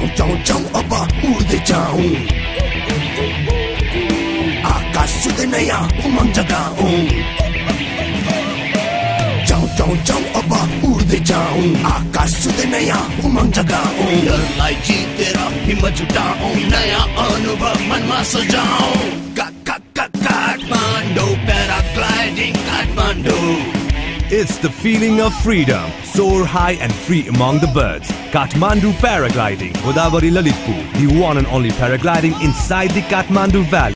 जाऊँ जाऊँ जाऊँ अब उड़ते जाऊँ आकाश से नया उमंग जगाऊं जाऊँ जाऊँ जाऊँ अब उड़ जाऊँ आकाश से नया उमंग जगाऊं लाई जी तेरा हिम्मत जुटाऊं नया अनुभव मन में सजाऊं Kathmandu paragliding Kathmandu It's the feeling of freedom. Soar high and free among the birds. Kathmandu Paragliding, Godavari Lalitpur, the one and only paragliding inside the Kathmandu Valley.